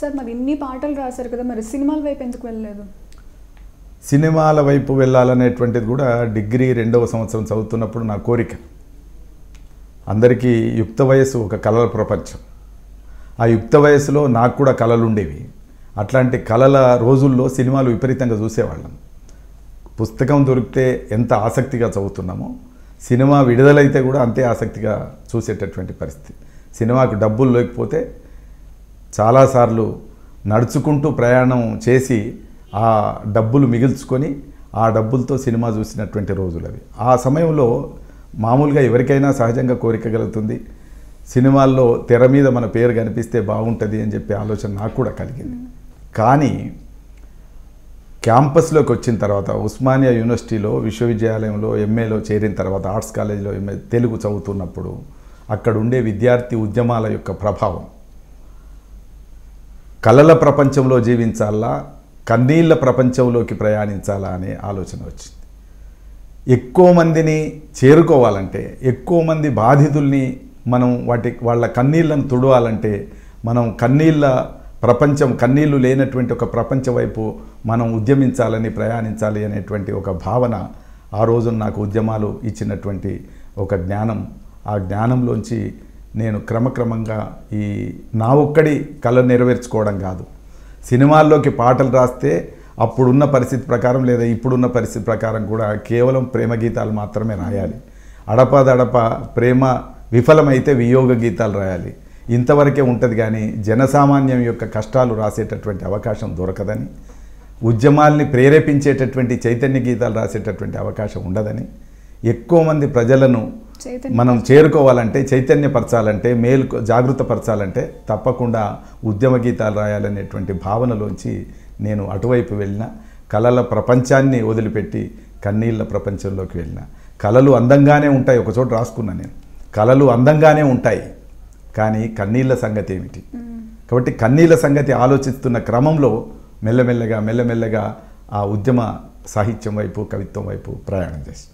Sir మరి ఇన్ని పాటలు రాశారు కదా మరి సినిమాల వైపు ఎందుకు వెళ్ళలేదు? సినిమాల వైపు వెళ్ళాలనేటువంటిది కూడా డిగ్రీ రెండవ సంవత్సరం చదువుతున్నప్పుడు నా కోరిక. అందరికీ యుక్త వయస్సు ఒక కళల ప్రపంచం. ఆ యుక్త వయస్సులో నాకు కూడా కళలు ఉండేవి అట్లాంటి కళల రోజుల్లో సినిమాలు విపరీతంగా చూసేవాళ్ళం. పుస్తకం దొరికితే ఎంత ఆసక్తిగా చదువుతున్నామో సినిమా విడుదలైతే కూడా అంతే ఆసక్తిగా చూసేటటువంటి పరిస్థితి. సినిమాకు డబ్బులు లేకపోతే చాలాసార్లు నడుచుకుంటూ ప్రయాణం చేసి ఆ డబ్బులు మిగిల్చుకొని ఆ డబ్బులతో సినిమా చూసినటువంటి రోజులు అవి. ఆ సమయంలో మామూలుగా ఎవరికైనా సహజంగా కోరిక కలుగుతుంది. సినిమాల్లో తెర మీద మన పేరు కనిపిస్తే బాగుంటుంది అని చెప్పి ఆలోచన నాకు కూడా కలిగింది. కానీ క్యాంపస్లోకి వచ్చిన తర్వాత ఉస్మానియా యూనివర్సిటీలో విశ్వవిద్యాలయంలో ఎంఏలో చేరిన తర్వాత ఆర్ట్స్ కాలేజీలో ఎంఏ తెలుగు చదువుతున్నప్పుడు అక్కడ ఉండే విద్యార్థి ఉద్యమాల యొక్క ప్రభావం కళల ప్రపంచంలో జీవించాలా? కన్నీళ్ళ ప్రపంచంలోకి ప్రయాణించాలా అనే ఆలోచన వచ్చింది. ఎక్కువ మందిని చేరుకోవాలంటే ఎక్కువ మంది బాధితుల్ని మనం వాటి వాళ్ళ కన్నీళ్ళను తుడవాలంటే మనం కన్నీళ్ళ ప్రపంచం కన్నీళ్ళు లేనటువంటి ఒక ప్రపంచం వైపు మనం ఉద్యమించాలని ప్రయాణించాలి అనేటువంటి ఒక భావన ఆ రోజు నాకు ఉద్యమాలు ఇచ్చినటువంటి ఒక జ్ఞానం. ఆ జ్ఞానంలోంచి నేను క్రమక్రమంగా ఈ నా ఒక్కడి కళ నెరవేర్చుకోవడం కాదు. సినిమాల్లోకి పాటలు రాస్తే అప్పుడున్న పరిస్థితి ప్రకారం లేదా ఇప్పుడున్న పరిస్థితి ప్రకారం కూడా కేవలం ప్రేమ గీతాలు మాత్రమే రాయాలి. అడపదడప ప్రేమ విఫలమైతే వియోగ గీతాలు రాయాలి. ఇంతవరకే ఉంటుంది కానీ జనసామాన్యం యొక్క కష్టాలు రాసేటటువంటి అవకాశం దొరకదని ఉద్యమాల్ని ప్రేరేపించేటటువంటి చైతన్య గీతాలు రాసేటటువంటి అవకాశం ఉండదని ఎక్కువ మంది ప్రజలను మనం చేరుకోవాలంటే చైతన్యపరచాలంటే మేలు జాగృతపరచాలంటే తప్పకుండా ఉద్యమ గీతాలు రాయాలనేటువంటి భావనలోంచి నేను అటువైపు వెళ్ళిన కళల ప్రపంచాన్ని వదిలిపెట్టి కన్నీళ్ళ ప్రపంచంలోకి వెళ్ళిన. కళలు అందంగానే ఉంటాయి ఒక చోట రాసుకున్నా నేను. కళలు అందంగానే ఉంటాయి కానీ కన్నీళ్ళ సంగతి ఏమిటి? కాబట్టి కన్నీళ్ళ సంగతి ఆలోచిస్తున్న క్రమంలో మెల్లమెల్లగా మెల్లమెల్లగా ఆ ఉద్యమ సాహిత్యం వైపు కవిత్వం వైపు ప్రయాణం చేస్తాను.